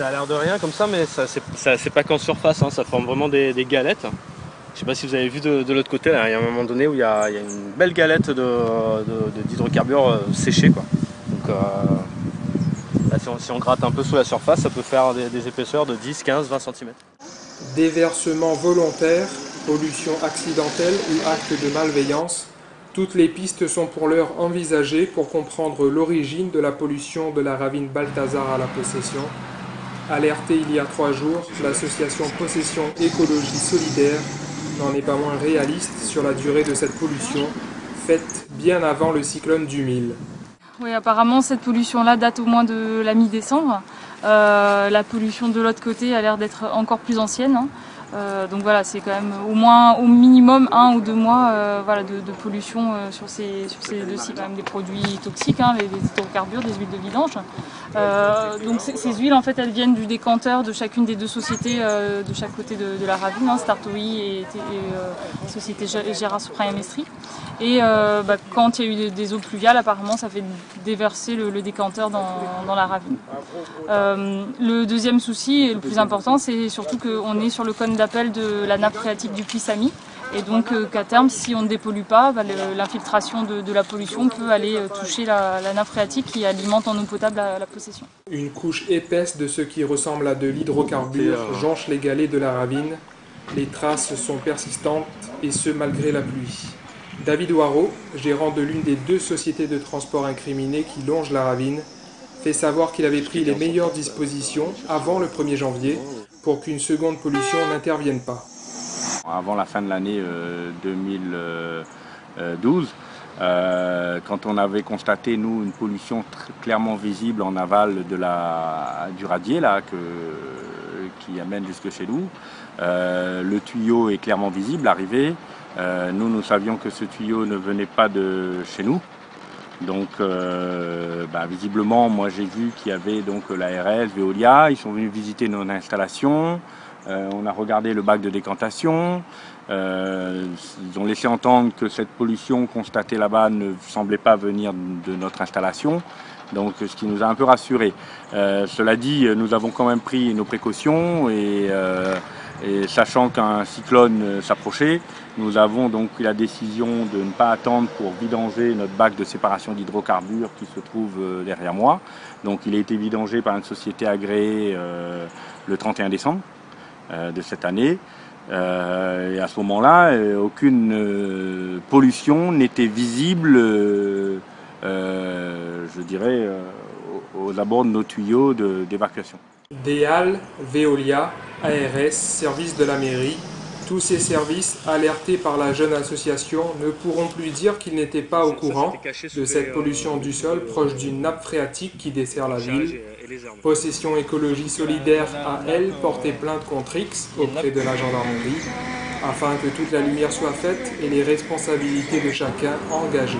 Ça a l'air de rien comme ça, mais ça c'est pas qu'en surface, hein, ça forme vraiment des, galettes. Je sais pas si vous avez vu de, l'autre côté, là, il y a un moment donné où il y a, une belle galette d'hydrocarbures de, séchés. Quoi. Donc, euh, si, on, gratte un peu sous la surface, ça peut faire des, des épaisseurs de 10, 15, 20 cm. Déversement volontaire, pollution accidentelle ou acte de malveillance, toutes les pistes sont pour l'heure envisagées pour comprendre l'origine de la pollution de la ravine Balthazar à la possession. Alertée il y a trois jours, l'association Possession Écologie Solidaire n'en est pas moins réaliste sur la durée de cette pollution, faite bien avant le cyclone du Mille. Oui, apparemment cette pollution-là date au moins de la mi-décembre. Euh, la pollution de l'autre côté a l'air d'être encore plus ancienne. Hein. Euh, donc voilà, c'est quand même au moins au minimum un ou deux mois euh, voilà, de, pollution euh, sur ces, sur ces deux sites, quand même des produits toxiques, hein, les, hydrocarbures, des huiles de vidange. donc ces, huiles en fait elles viennent du décanteur de chacune des deux sociétés de chaque côté de, la ravine, hein, et, et Société Gérard Suprême Mestri. Et bah, quand il y a eu des, eaux pluviales, apparemment ça fait déverser le, décanteur dans, dans, la ravine. le deuxième souci, et le plus important, c'est surtout qu'on est sur le cône d'appel de la nappe phréatique du puits Samy. Et donc euh, qu'à terme, si on ne dépollue pas, bah, l'infiltration de, la pollution peut aller euh, toucher la, nappe phréatique qui alimente en eau potable la, possession. Une couche épaisse de ce qui ressemble à de l'hydrocarbure jonche les galets de la ravine. Les traces sont persistantes et ce malgré la pluie. David Waro, gérant de l'une des deux sociétés de transport incriminées qui longent la ravine, fait savoir qu'il avait pris les meilleures dispositions avant le 1er janvier pour qu'une seconde pollution n'intervienne pas. Avant la fin de l'année 2012, euh, quand on avait constaté, nous, une pollution clairement visible en aval de la, du radier là, qui amène jusque chez nous, euh, le tuyau est clairement visible, arrivé. Euh, nous, nous savions que ce tuyau ne venait pas de chez nous, donc, euh, bah, visiblement, moi j'ai vu qu'il y avait donc l'ARS, Veolia, ils sont venus visiter nos installations, euh, on a regardé le bac de décantation, euh, ils ont laissé entendre que cette pollution constatée là-bas ne semblait pas venir de notre installation, donc ce qui nous a un peu rassurés. cela dit, nous avons quand même pris nos précautions et et sachant qu'un cyclone euh, s'approchait, nous avons donc pris la décision de ne pas attendre pour vidanger notre bac de séparation d'hydrocarbures qui se trouve euh, derrière moi. Donc il a été vidangé par une société agréée euh, le 31 décembre de cette année. et à ce moment-là, aucune pollution n'était visible, je dirais, aux abords de nos tuyaux d'évacuation. DEAL, Veolia, ARS, services de la mairie, tous ces services, alertés par la jeune association, ne pourront plus dire qu'ils n'étaient pas au courant de cette pollution du sol proche d'une nappe phréatique qui dessert la ville. Possession écologie solidaire a, elle, porté plainte contre X auprès de la gendarmerie, afin que toute la lumière soit faite et les responsabilités de chacun engagées.